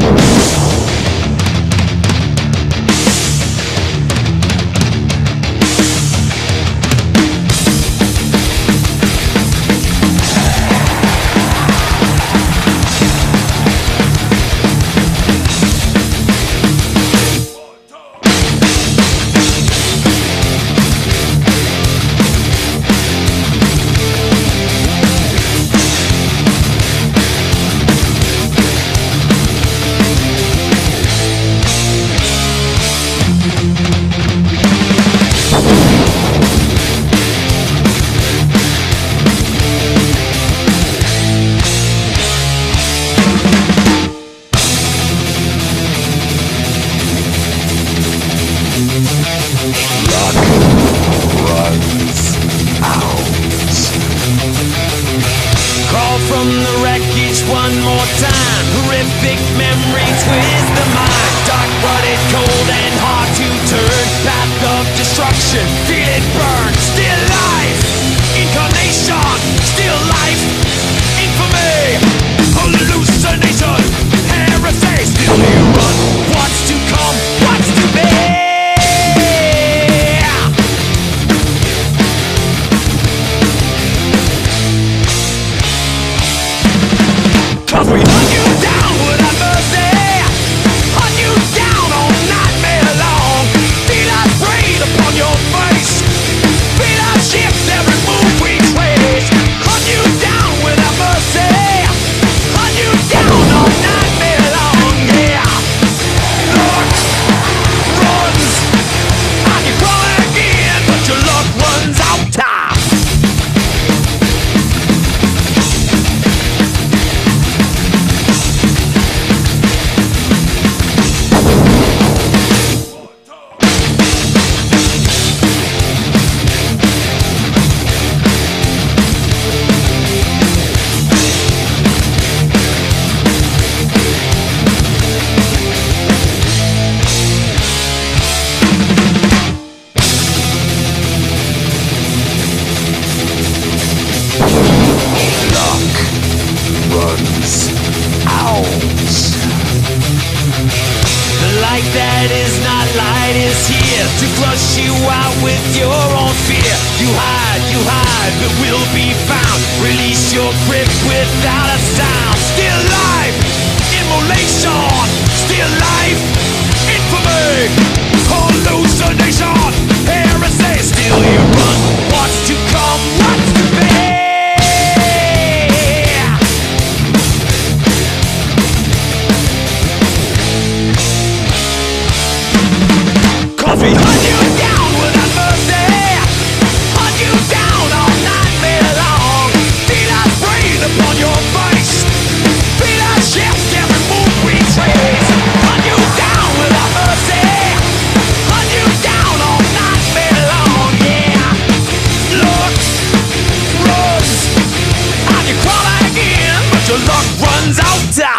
you. you out with your own fear. You hide, you hide, but will be found. Release your grip without a sound. Still life, immolation. Still life, infamy. Hallucination, heresy. Still your your luck runs out.